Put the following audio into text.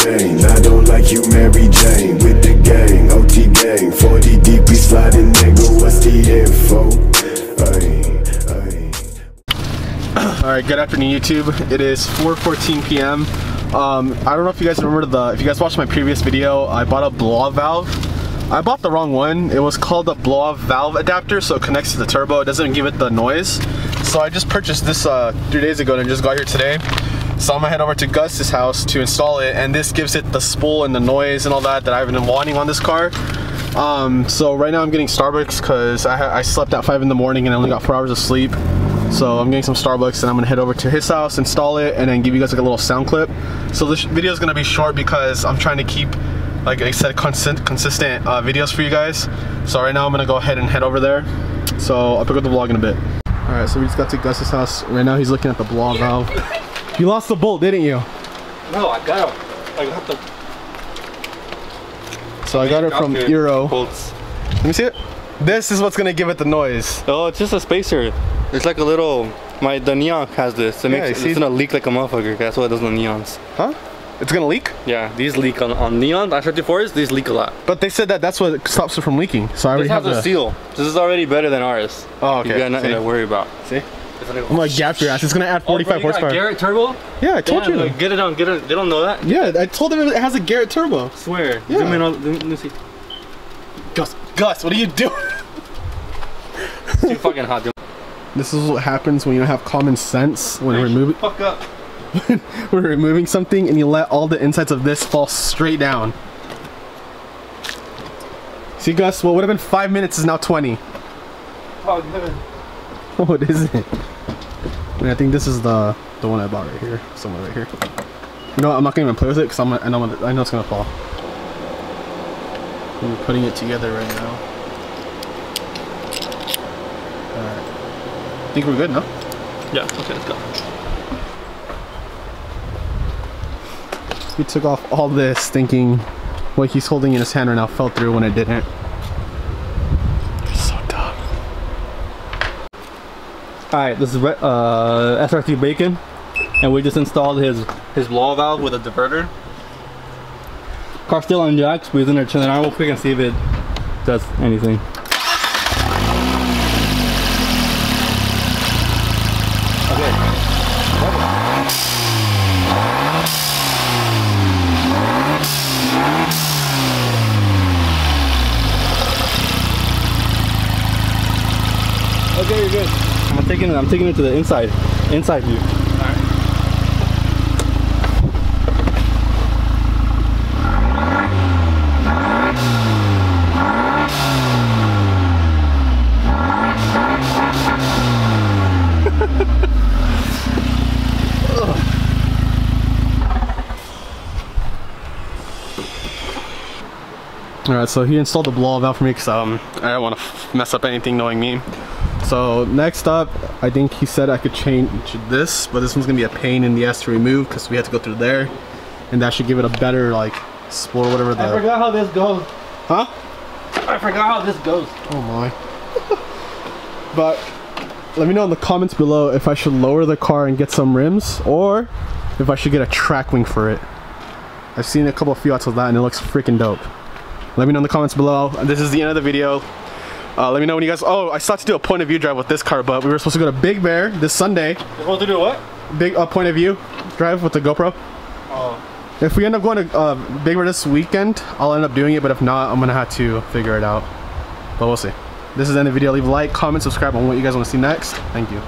I don't like you, Mary Jane. With the gang, OT gang. 40 deep, we sliding, nigga. What's the info? All right, good afternoon, YouTube. It is 4:14 p.m. Um, I don't know if you guys remember the. If you guys watched my previous video, I bought a blow-off valve. I bought the wrong one. It was called a blow-off valve adapter, so it connects to the turbo. It doesn't give it the noise. So I just purchased this uh, three days ago and just got here today. So I'm gonna head over to Gus's house to install it, and this gives it the spool and the noise and all that that I've been wanting on this car. Um, so right now I'm getting Starbucks because I, I slept at five in the morning and I only got four hours of sleep. So I'm getting some Starbucks and I'm gonna head over to his house, install it, and then give you guys like a little sound clip. So this video is gonna be short because I'm trying to keep, like I said, consistent, consistent uh, videos for you guys. So right now I'm gonna go ahead and head over there. So I'll pick up the vlog in a bit. All right, so we just got to Gus's house. Right now he's looking at the blow valve. You lost the bolt, didn't you? No, I got it. I got the So I got it from. Euro. bolts. Let me see it. This is what's gonna give it the noise. Oh, it's just a spacer. It's like a little. My the neon has this. It Yeah, makes it's gonna leak like a motherfucker. That's why it does on the neons. Huh? It's gonna leak? Yeah, these leak on, on neon. I showed you for these leak a lot. But they said that that's what stops it from leaking. So I already This has have a the. seal. This is already better than ours. Oh, okay. You got nothing See? to worry about. See? Like, I'm gonna gap your ass. It's gonna add 45 horsepower. Garrett turbo. yeah, I told you. like, get it on. Get it. They don't know that. yeah, I told them it has a Garrett turbo. I swear. Yeah. Zoom in on. Let me see. Gus, Gus, what are you doing? Too fucking hot. Dude. This is what happens when you don't have common sense when removing Fuck up. when we're removing something and you let all the insides of this fall straight down. See, Gus, what would have been five minutes is now 20. Oh, good. What is it? I, mean, I think this is the the one I bought right here, somewhere right here. You know, what, I'm not gonna even play with it because I'm I know I know it's gonna fall. I'm putting it together right now. Alright. I think we're good, no? Yeah. Okay, let's go. He took off all this thinking what he's holding in his hand right now fell through when it didn't. So dumb. All right, this is uh, SRT Bacon, and we just installed his his blow valve with a diverter. Car still on jacks, in there chilling out real quick and see if it does anything. Okay. Okay, you're good. I'm taking it. I'm taking it to the inside, inside view. Alright, so he installed the blow valve for me because um, I don't want to mess up anything knowing me. So next up, I think he said I could change this, but this one's gonna be a pain in the ass to remove because we have to go through there, and that should give it a better like spool or whatever. I forgot how this goes. huh? I forgot how this goes. Oh my. but let me know in the comments below if I should lower the car and get some rims or if I should get a track wing for it. I've seen a couple of Fiats with that and it looks freaking dope. Let me know in the comments below. This is the end of the video. Uh, let me know when you guys. Oh, I have to do a point of view drive with this car, but we were supposed to go to Big Bear this Sunday. You're supposed to do what? Big uh, point of view drive with the GoPro. Oh. If we end up going to uh, Big Bear this weekend, I'll end up doing it. But if not, I'm gonna have to figure it out. But we'll see. This is the end of the video. Leave a like, comment, subscribe on what you guys want to see next. Thank you.